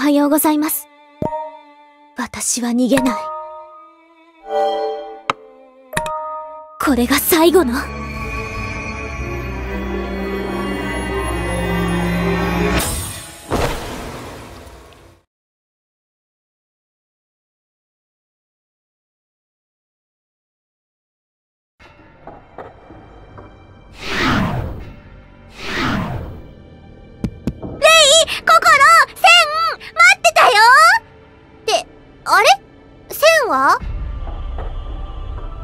はようございます。私は逃げない。これが最後の。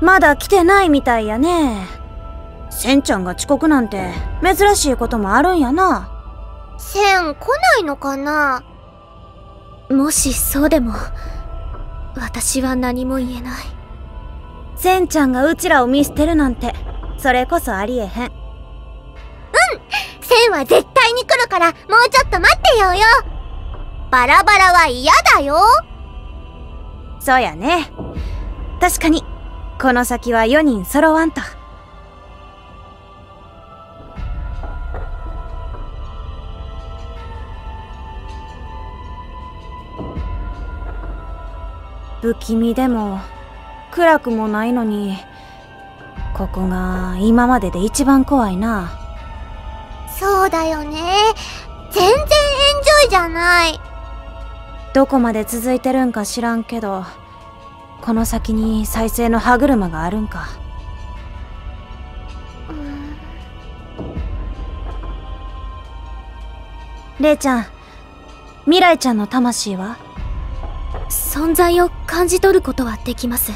まだ来てないみたいやね。センちゃんが遅刻なんて珍しいこともあるんやな。セン来ないのかな？もしそうでも、私は何も言えない。センちゃんがうちらを見捨てるなんて、それこそありえへん。うんセンは絶対に来るから、もうちょっと待ってよよバラバラは嫌だよそうやね。確かに。この先は4人揃わんと。不気味でも暗くもないのにここが今までで一番怖いな。そうだよね。全然エンジョイじゃない。どこまで続いてるんか知らんけどこの先に再生の歯車があるんか。レイちゃん未来ちゃんの魂は？存在を感じ取ることはできます。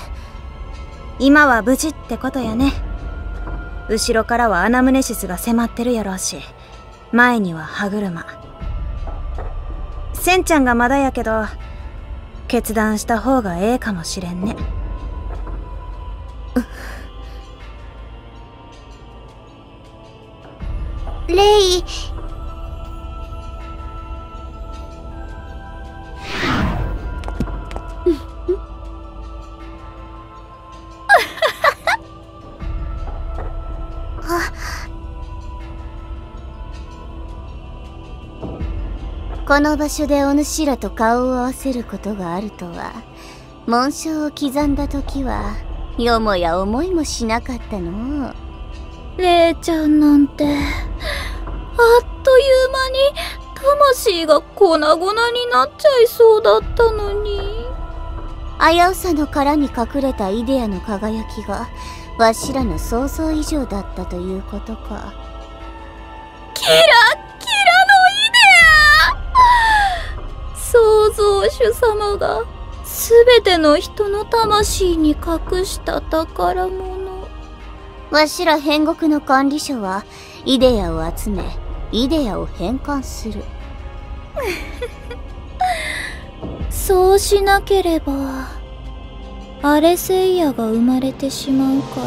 今は無事ってことやね。後ろからはアナムネシスが迫ってるやろうし前には歯車。センちゃんがまだやけど決断した方がええかもしれんね。レイこの場所でお主らと顔を合わせることがあるとは紋章を刻んだ時はよもや思いもしなかったの。レイちゃんなんてあっという間に魂が粉々になっちゃいそうだったのに。危うさの殻に隠れたイデアの輝きがわしらの想像以上だったということか。キラ創造主様が全ての人の魂に隠した宝物。わしら変国の管理者はイデアを集めイデアを変換する。そうしなければアレセイヤが生まれてしまうか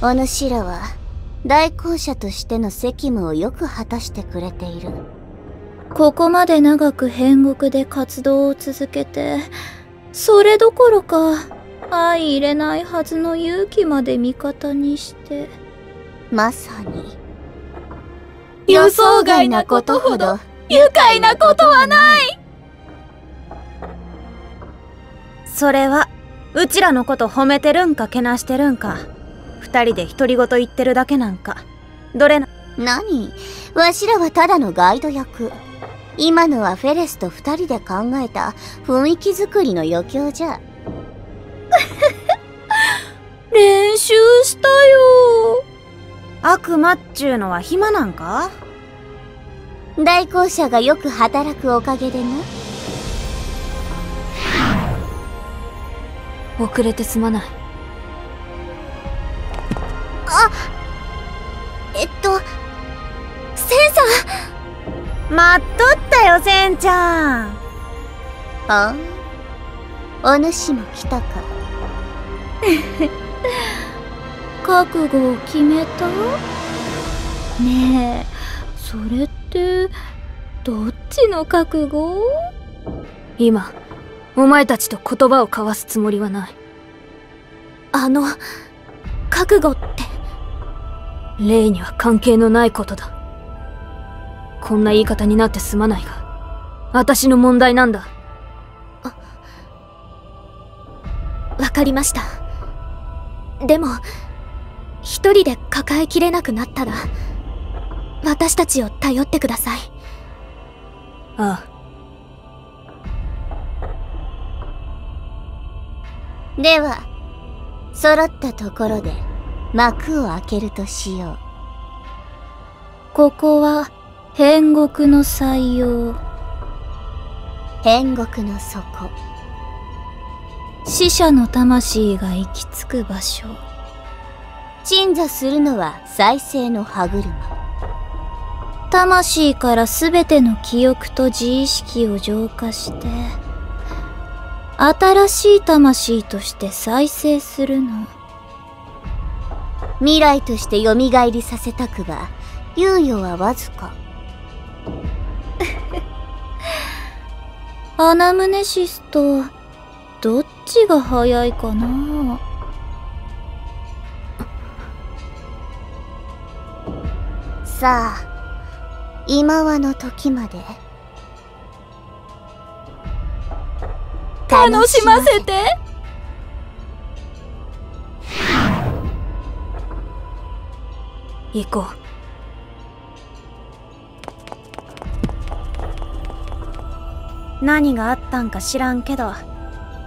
ら。お主らは代行者としての責務をよく果たしてくれているここまで長く変国で活動を続けて、それどころか、相入れないはずの勇気まで味方にして。まさに。予想外なことほど愉快なことはないそれは、うちらのこと褒めてるんかけなしてるんか、二人で独り言言ってるだけなんか、どれな。何？わしらはただのガイド役。今のはフェレスと二人で考えた雰囲気作りの余興じゃ。練習したよ。悪魔っちゅうのは暇なんか？代行者がよく働くおかげでな。遅れてすまない。あえっとセンサー。待っとったよセンちゃん。あ？お主も来たか。覚悟を決めた？ねえそれってどっちの覚悟？今お前たちと言葉を交わすつもりはない。あの覚悟って？霊には関係のないことだこんな言い方になってすまないが私の問題なんだ。わかりました。でも一人で抱えきれなくなったら私たちを頼ってください。ああ。では揃ったところで幕を開けるとしよう。ここは変国の採用。変国の底。死者の魂が行き着く場所。鎮座するのは再生の歯車。魂から全ての記憶と自意識を浄化して新しい魂として再生するの。未来として蘇りさせたくば猶予はわずか アナムネシスとどっちが早いかな？さあ今はの時まで。楽しませて。行こう何があったんか知らんけど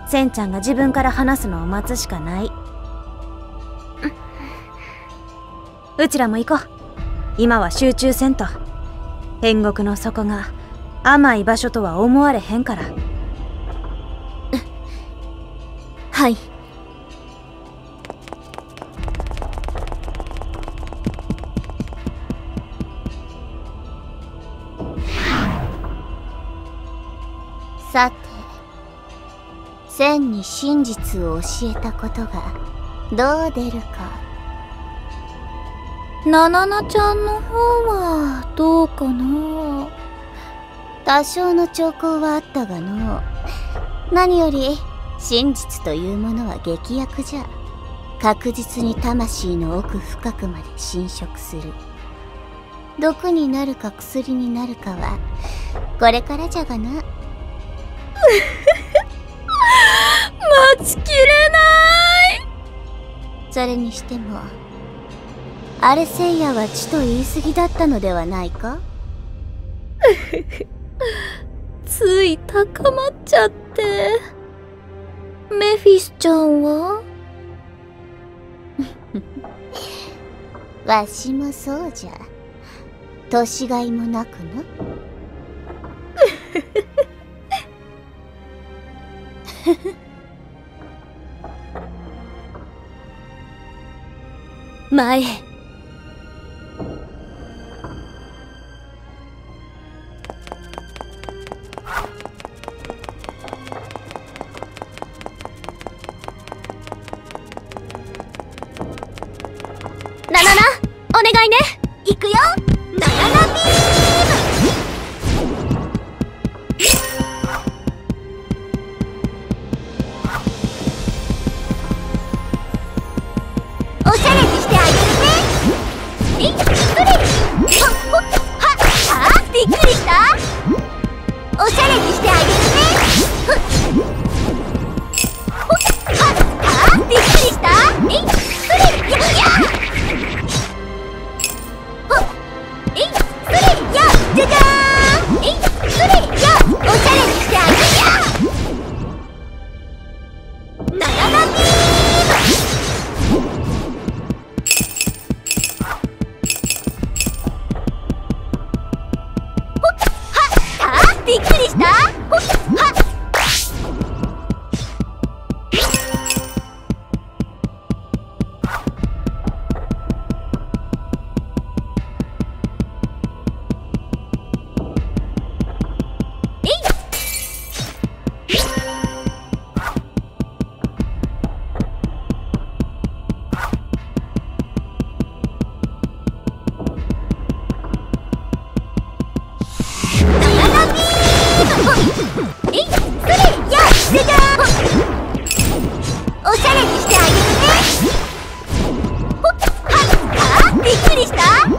センちゃんが自分から話すのを待つしかない。うちらも行こう。今は集中せんと。天国の底が甘い場所とは思われへんから。はい。さて千に真実を教えたことがどう出るか。ナナナちゃんの方はどうかな？多少の兆候はあったがの何より真実というものは劇薬じゃ。確実に魂の奥深くまで侵食する。毒になるか薬になるかはこれからじゃがな待ちきれない。それにしてもアレセイヤは血と言い過ぎだったのではないか？つい高まっちゃって。メフィスちゃんは？わしもそうじゃ。年がいもなくな前へ。ナナナお願いね。行くよ。りした？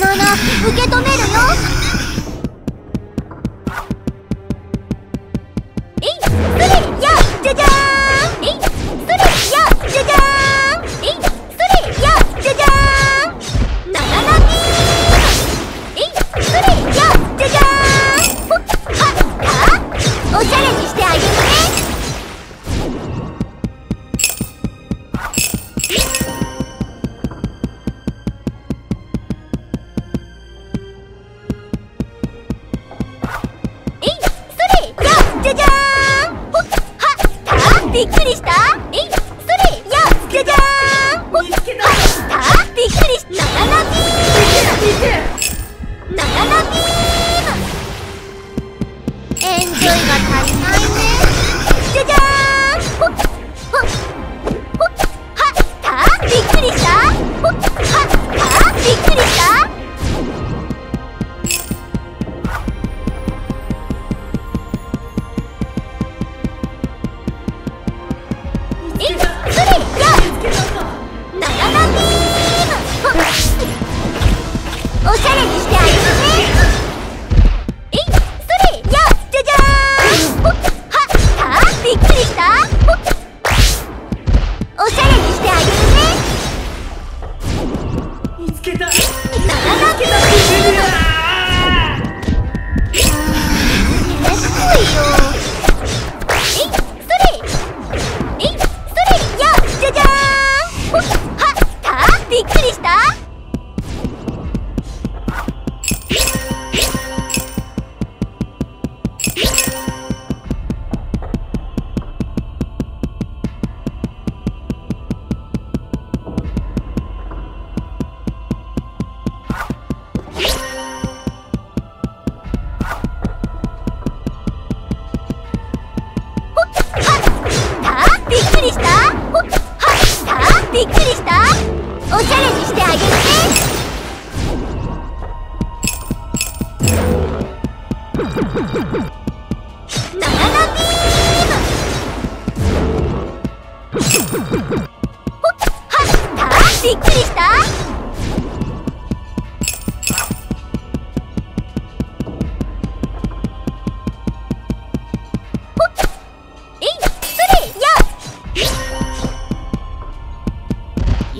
ななな受け止めるよ。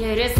Yeah, it is